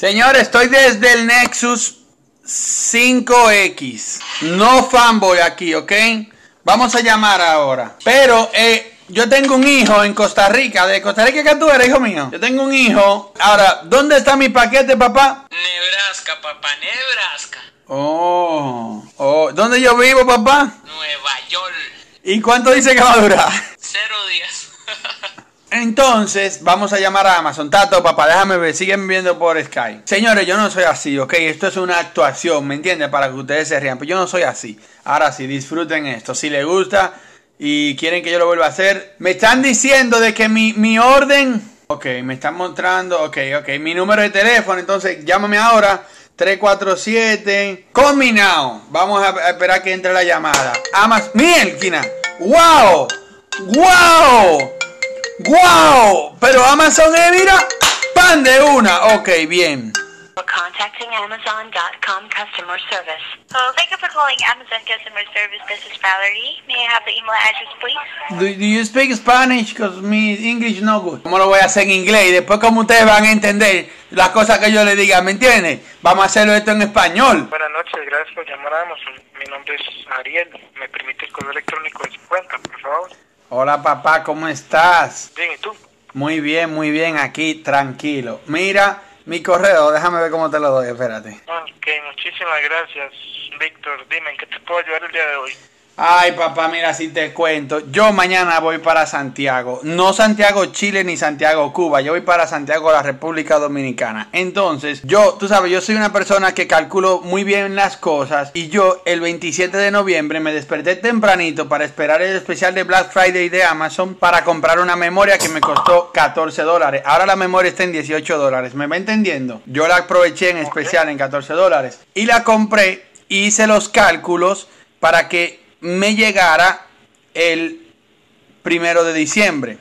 Señores, estoy desde el Nexus 5X. No fanboy aquí, ¿ok? Vamos a llamar ahora. Pero eh, yo tengo un hijo en Costa Rica. ¿De Costa Rica que tú eres, hijo mío? Yo tengo un hijo. Ahora, ¿dónde está mi paquete, papá? Nebraska, papá, Nebraska. Oh, oh. ¿Dónde yo vivo, papá? Nueva York. ¿Y cuánto dice que va a durar? Cero días. Entonces, vamos a llamar a Amazon. Tato, papá, déjame ver, siguen viendo por Skype. Señores, yo no soy así, ¿ok? Esto es una actuación, ¿me entiendes? Para que ustedes se rían. Pero yo no soy así. Ahora sí, disfruten esto. Si les gusta y quieren que yo lo vuelva a hacer, me están diciendo de que mi, mi orden... Ok, me están mostrando, ok, ok, mi número de teléfono, entonces llámame ahora. 347 Combinado. Vamos a esperar que entre la llamada. Amas. Mielquina. ¡Wow! ¡Wow! ¡Wow! Pero Amazon es, mira, pan de una. Ok, bien. Contacting Amazon.com customer service. Hello, thank you for calling Amazon Customer Service. This is Valerie. May I have the email address, please? Do, do you speak Spanish? Because mi English no good. ¿Cómo lo voy a hacer en inglés? Y después, como ustedes van a entender las cosas que yo les diga, ¿me entienden? Vamos a hacerlo esto en español. Buenas noches, gracias por llamar a Amazon. Mi nombre es Ariel. ¿Me permite el correo electrónico de su cuenta, por favor? Hola, papá, ¿cómo estás? Bien, ¿y tú? Muy bien, muy bien, aquí tranquilo. Mira, mi correo, déjame ver cómo te lo doy, espérate. Ok, muchísimas gracias, Víctor. Dime, ¿en qué te puedo ayudar el día de hoy? Ay, papá, mira, si te cuento. Yo mañana voy para Santiago. No Santiago, Chile, ni Santiago, Cuba. Yo voy para Santiago, la República Dominicana. Entonces, yo, tú sabes, yo soy una persona que calculo muy bien las cosas. Y yo, el 27 de noviembre, me desperté tempranito para esperar el especial de Black Friday de Amazon para comprar una memoria que me costó 14 dólares. Ahora la memoria está en 18 dólares. ¿Me va entendiendo? Yo la aproveché en especial en 14 dólares. Y la compré, hice los cálculos para que me llegara el primero de diciembre.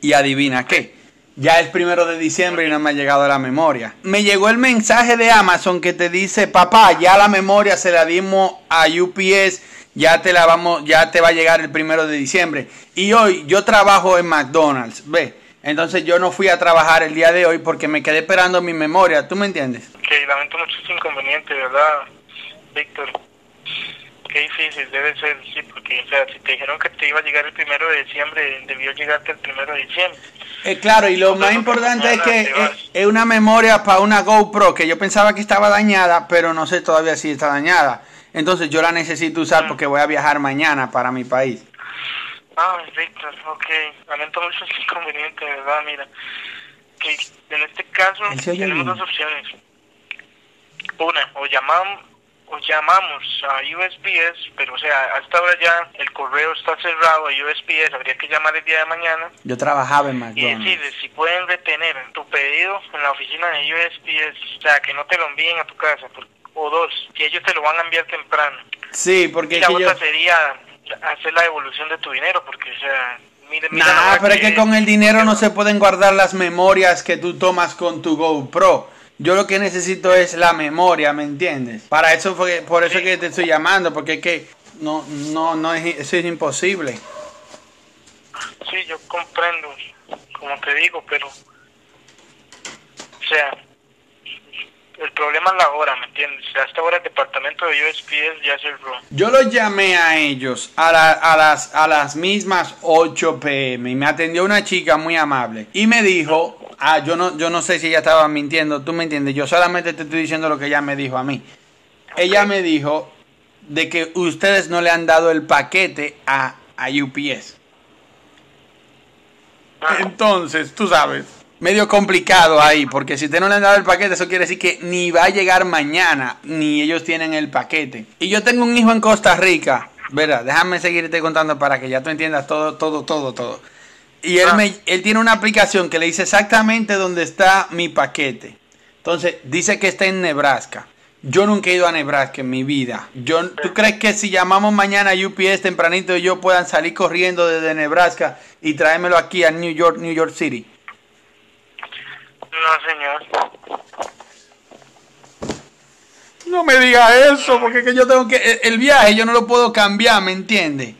Y adivina qué. Ya es primero de diciembre y no me ha llegado la memoria. Me llegó el mensaje de Amazon que te dice, papá, ya la memoria se la dimos a UPS, ya te la vamos, ya te va a llegar el primero de diciembre. Y hoy yo trabajo en McDonald's, ve. Entonces yo no fui a trabajar el día de hoy porque me quedé esperando mi memoria. ¿Tú me entiendes? Ok, lamento mucho ese inconveniente, ¿verdad, Víctor? Qué difícil debe ser, sí, porque, o sea, si te dijeron que te iba a llegar el primero de diciembre, debió llegarte el primero de diciembre. Eh, claro, y lo más importante es que es, es una memoria para una GoPro que yo pensaba que estaba dañada, pero no sé todavía si está dañada. Entonces yo la necesito usar porque voy a viajar mañana para mi país. Ah, Víctor, ok. Lamento mucho ese inconveniente, ¿verdad? Mira, que en este caso tenemos bien. dos opciones. Una, o llamamos o llamamos a USPS, pero o sea, hasta ahora ya el correo está cerrado a USPS, habría que llamar el día de mañana Yo trabajaba en y McDonald's. decirles si pueden retener tu pedido en la oficina de USPS, o sea, que no te lo envíen a tu casa, o dos, que ellos te lo van a enviar temprano. Sí, porque Y la yo... otra sería hacer la devolución de tu dinero, porque, o sea, mira Nah, pero es que con el dinero no se pueden guardar las memorias que tú tomas con tu GoPro. Yo lo que necesito es la memoria, ¿me entiendes? Para eso fue, por eso es que te estoy llamando, porque es que no, no, no es, eso es imposible. Sí, yo comprendo, como te digo, pero, o sea, el problema es la hora, ¿me entiendes? O sea, hasta ahora el departamento de USPS ya cerró. Yo los llamé a ellos a, la- a las, a las mismas 8 pm y me atendió una chica muy amable y me dijo, ah, yo no, yo no sé si ella estaba mintiendo, tú me entiendes, yo solamente te estoy diciendo lo que ella me dijo a mí. Ella me dijo de que ustedes no le han dado el paquete a, a UPS. Entonces, tú sabes, medio complicado ahí, porque si ustedes no le han dado el paquete, eso quiere decir que ni va a llegar mañana, ni ellos tienen el paquete. Y yo tengo un hijo en Costa Rica, ¿verdad? Déjame seguirte contando para que ya tú entiendas todo, todo, todo, todo. Y él, Ah. me, él tiene una aplicación que le dice exactamente dónde está mi paquete. Entonces, dice que está en Nebraska. Yo nunca he ido a Nebraska en mi vida. Yo, ¿Tú crees que si llamamos mañana a UPS tempranito ellos puedan salir corriendo desde Nebraska y traérmelo aquí a New York, New York City? No, señor. No me diga eso, porque es que yo tengo que... el- El viaje yo no lo puedo cambiar, ¿me entiende?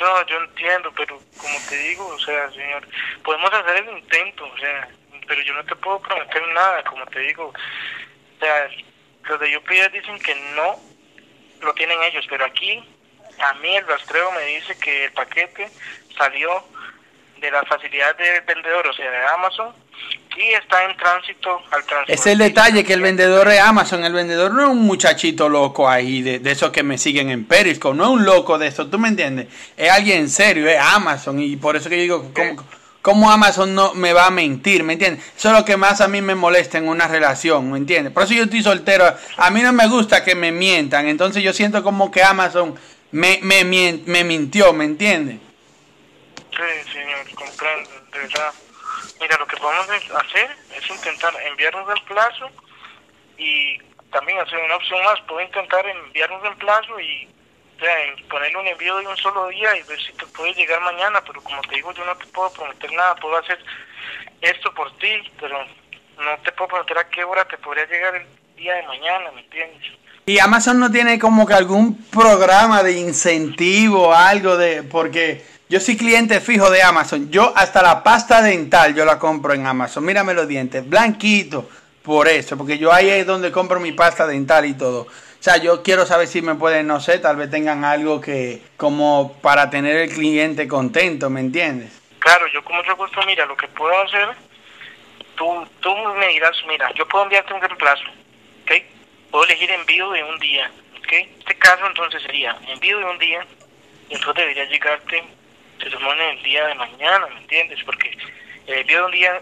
No, yo entiendo, pero como te digo, o sea, señor, podemos hacer el intento, o sea, pero yo no te puedo prometer nada, como te digo. O sea, los de UPS dicen que no lo tienen ellos, pero aquí a mí el rastreo me dice que el paquete salió de la facilidad del vendedor, o sea, de Amazon, y está en tránsito al tránsito. Es el detalle que el vendedor es Amazon. El vendedor no es un muchachito loco ahí, de, de esos que me siguen en Periscope. No es un loco de eso, ¿tú me entiendes? Es alguien serio, es Amazon. Y por eso que yo digo, ¿cómo, cómo Amazon no me va a mentir? ¿Me entiendes? Eso es lo que más a mí me molesta en una relación, ¿me entiendes? Por eso yo estoy soltero. A mí no me gusta que me mientan. Entonces yo siento como que Amazon me, me, mien- me mintió, ¿me entiendes? Sí, señor, comprendo, de verdad. Mira, lo que podemos hacer es intentar enviarnos el plazo y también hacer una opción más. Puedo intentar enviarnos el plazo y o ponerle un envío de un solo día y ver si te puede llegar mañana, pero como te digo, yo no te puedo prometer nada. Puedo hacer esto por ti, pero no te puedo prometer a qué hora te podría llegar el día de mañana, ¿me entiendes? Y Amazon no tiene como que algún programa de incentivo, algo de... Porque yo soy cliente fijo de Amazon. Yo hasta la pasta dental yo la compro en Amazon. Mírame los dientes, blanquito. Por eso, porque yo ahí es donde compro mi pasta dental y todo. O sea, yo quiero saber si me pueden, no sé, tal vez tengan algo que... Como para tener el cliente contento, ¿me entiendes? Claro, yo con mucho gusto, mira, lo que puedo hacer, tú, tú me dirás, mira, yo puedo enviarte un reemplazo, ¿ok? Puedo elegir envío de un día, ¿ok? Este caso entonces sería envío de un día, y entonces debería llegarte, se supone, el día de mañana, ¿me entiendes? Porque el envío de un día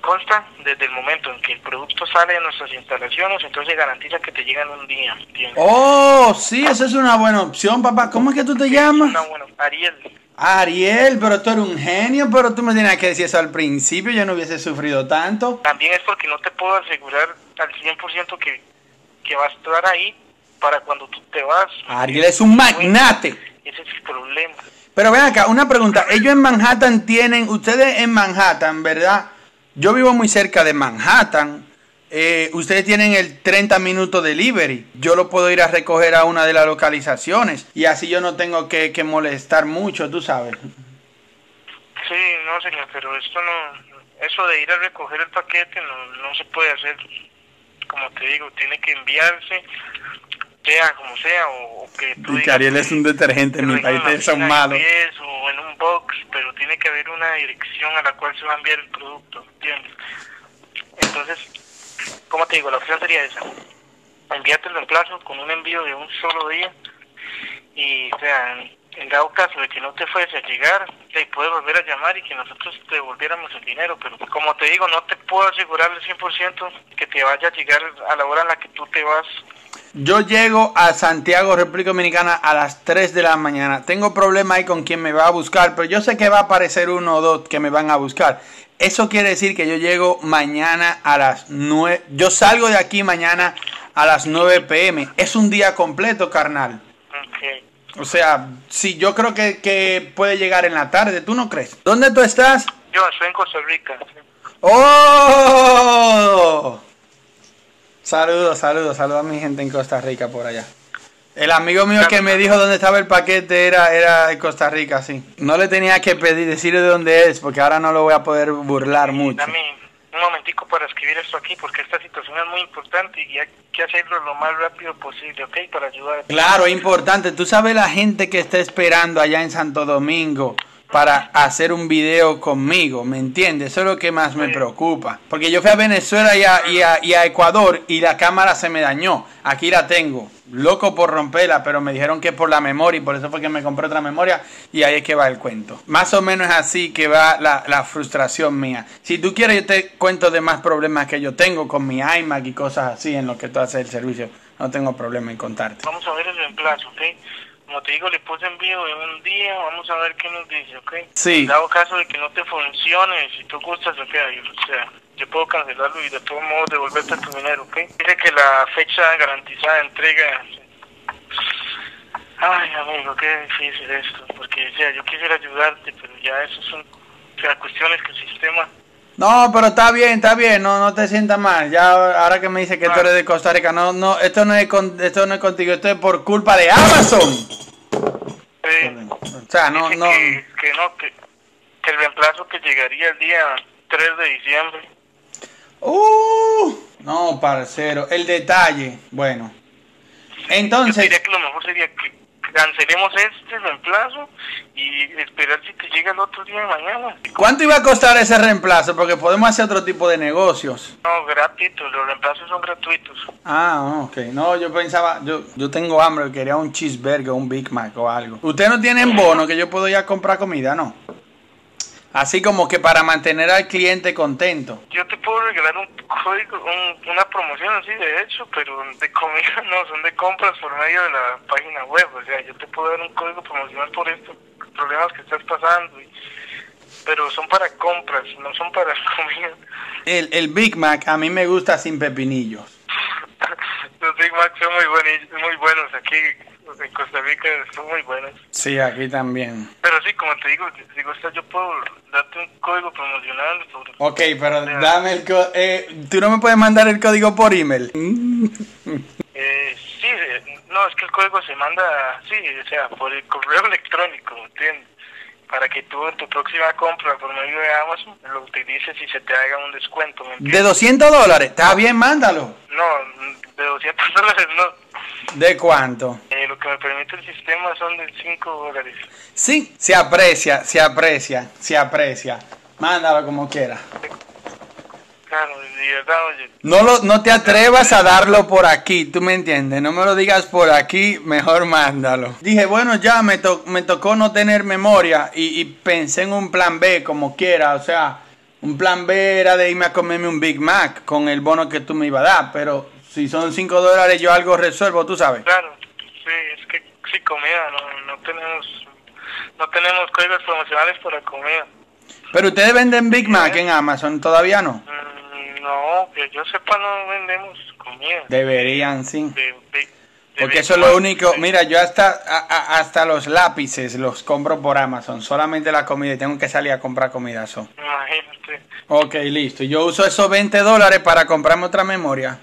consta desde el momento en que el producto sale de nuestras instalaciones, entonces garantiza que te llega en un día, ¿me entiendes? Oh, sí, esa es una buena opción, papá. ¿Cómo es que tú te llamas? Una buena, Ariel, Ariel, pero tú eres un genio, pero tú me tenías que decir eso al principio, yo no hubiese sufrido tanto. También es porque no te puedo asegurar al 100% que, que va a estar ahí para cuando tú te vas. Ariel es un magnate. Ese es el problema. Pero ven acá, una pregunta. Ellos en Manhattan tienen, ustedes en Manhattan, ¿verdad? Yo vivo muy cerca de Manhattan. Eh, ustedes tienen el 30 minutos delivery. Yo lo puedo ir a recoger a una de las localizaciones. Y así yo no tengo que, que molestar mucho, tú sabes. Sí, no, señor, pero esto no. Eso de ir a recoger el paquete no, no se puede hacer. Como te digo, tiene que enviarse, sea como sea, o, o que tú Y que Ariel es un detergente en que mi lo dejen país, en la ustedes son malos. O en un box, pero tiene que haber una dirección a la cual se va a enviar el producto, ¿entiendes? Entonces, como te digo, la opción sería esa. Enviarte el reemplazo con un envío de un solo día y, o sea, en, en dado caso de que no te fuese a llegar, te puedes volver a llamar y que nosotros te devolviéramos el dinero, pero como te digo, no te puedo asegurar al 100% que te vaya a llegar a la hora en la que tú te vas. Yo llego a Santiago, República Dominicana, a las 3 de la mañana. Tengo problema ahí con quien me va a buscar, pero yo sé que va a aparecer uno o dos que me van a buscar. Eso quiere decir que yo llego mañana a las 9. Yo salgo de aquí mañana a las 9 pm. Es un día completo, carnal. Ok. O sea, sí, yo creo que, que puede llegar en la tarde. ¿Tú no crees? ¿Dónde tú estás? Yo estoy en Costa Rica. ¡Oh! Saludos, saludos, saludos a mi gente en Costa Rica por allá. El amigo mío que me dijo dónde estaba el paquete era, era de Costa Rica, sí. No le tenía que pedir, decirle de dónde es, porque ahora no lo voy a poder burlar mucho. Dame un momentico para escribir esto aquí porque esta situación es muy importante y hay que hacerlo lo más rápido posible, ¿ok? Para ayudar. Claro, es importante. Tú sabes la gente que está esperando allá en Santo Domingo para hacer un video conmigo, ¿me entiendes? Eso es lo que más me preocupa. Porque yo fui a Venezuela y a, y a- y a Ecuador y la cámara se me dañó. Aquí la tengo. Loco por romperla, pero me dijeron que es por la memoria y por eso fue que me compré otra memoria y ahí es que va el cuento. Más o menos es así que va la, la frustración mía. Si tú quieres yo te cuento de más problemas que yo tengo con mi iMac y cosas así en lo que tú haces el servicio. No tengo problema en contarte. Vamos a ver el reemplazo, ¿ok? Como te digo, le puse envío en un día, vamos a ver qué nos dice, ¿ok? Sí. Dado caso de que no te funcione, si tú gustas, ok, o sea, yo puedo cancelarlo y de todos modos devolverte tu dinero, ¿ok? Dice que la fecha garantizada de entrega... Ay, amigo, qué difícil esto, porque, o sea, yo quisiera ayudarte, pero ya eso son o sea, cuestiones que el sistema... No, pero está bien, está bien, no, no te sientas mal. Ya ahora que me dice que tú eres de Costa Rica, no, no, esto no es con, esto no es contigo, esto es por culpa de Amazon. O sea, no, dice no. Que, que no, que, que el reemplazo que llegaría el día 3 de diciembre. Uh, no, parcero. El detalle. Bueno. Yo Entonces, diría que lo mejor sería que cancelemos este reemplazo y esperar si te llega el otro día de mañana. ¿cuánto iba a costar ese reemplazo? Porque podemos hacer otro tipo de negocios. No, gratuitos, los reemplazos son gratuitos. Ah, ok. No, yo pensaba, yo, yo tengo hambre, quería un cheeseburger, un Big Mac o algo. ¿Usted no tienen bono que yo puedo ir a comprar comida? No. Así como que para mantener al cliente contento. Yo te puedo regalar un código, un- una promoción así de hecho, pero de comida no, son de compras por medio de la página web. O sea, yo te puedo dar un código promocional por estos problemas que estás pasando. y- pero son para compras, no son para comida. El, el Big Mac a mí me gusta sin pepinillos. Los Big Mac son muy buenos, muy buenos aquí en Costa Rica, son muy buenos. Sí, aquí también. Pero sí, como te digo, si gusta yo puedo darte un código promocional. Sobre... Ok, pero dame el código. ¿Tú no me puedes mandar el código por email? Eh, sí, eh, no, es que el código se manda, sí, o sea, por el correo electrónico, ¿me ¿entiendes? Para que tú en tu próxima compra por medio de Amazon lo utilices y se te haga un descuento, ¿me De entiendes? 200 dólares. Está bien, mándalo. No, de 200 dólares no. ¿De cuánto? Lo que me permite el sistema son de 5 dólares. Sí, se aprecia, se aprecia, se aprecia. Mándalo como quiera. Claro, de verdad, oye. No, lo, no te atrevas a darlo por aquí, tú me entiendes. No me lo digas por aquí, mejor mándalo. Dije, bueno, ya me, to- me tocó no tener memoria y, y pensé en un plan B como quiera. O sea, un plan B era de irme a comerme un Big Mac con el bono que tú me ibas a dar. Pero si son 5 dólares, yo algo resuelvo, tú sabes. Claro, sí, comida, no, no tenemos no tenemos códigos promocionales para comida. Pero ustedes venden Big Mac en Amazon, todavía no. Mm, no, que yo sepa no vendemos comida. Deberían, sí. De, de- de Porque eso es lo único. Mira, yo hasta, a- a- hasta los lápices los compro por Amazon. Solamente la comida y tengo que salir a comprar comida. eso. Imagínate. Ok, listo. Yo uso esos 20 dólares para comprarme otra memoria.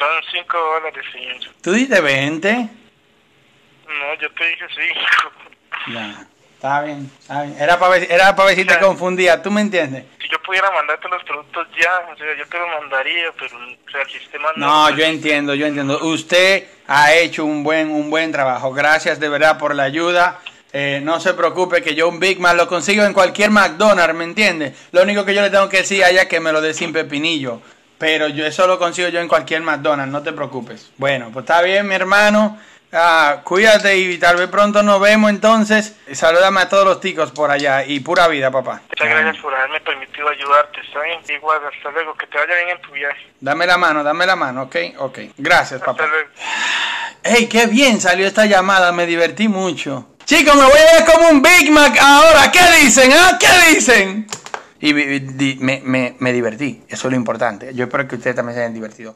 Son 5 dólares, señor. ¿Tú dices 20? No, yo te dije 5. Ya. Está bien, está bien. Era para ver, era para ver si te confundía. ¿Tú me entiendes? Si yo pudiera mandarte los productos ya, o sea, yo te los mandaría, pero o sea, el sistema no. No, yo entiendo, yo entiendo. Usted ha hecho un buen, un buen trabajo. Gracias de verdad por la ayuda. Eh, no se preocupe que yo un Big Mac lo consigo en cualquier McDonald's, ¿me entiende? Lo único que yo le tengo que decir a ella es que me lo dé sin pepinillo. Pero yo eso lo consigo yo en cualquier McDonald's, no te preocupes. Bueno, pues está bien, mi hermano. Ah, cuídate y tal vez pronto nos vemos entonces. Salúdame a todos los ticos por allá y pura vida, papá. Muchas gracias por haberme permitido ayudarte, ¿está bien? Igual, hasta luego, que te vaya bien en tu viaje. Dame la mano, dame la mano, ¿ok? Ok. Gracias, Hasta papá. luego. ¡Ey, qué bien salió esta llamada! Me divertí mucho. Chicos, me voy a ver como un Big Mac ahora. ¿Qué dicen? ¿Ah? ¿Qué dicen? Y me, me, me divertí. Eso es lo importante. Yo espero que ustedes también se hayan divertido.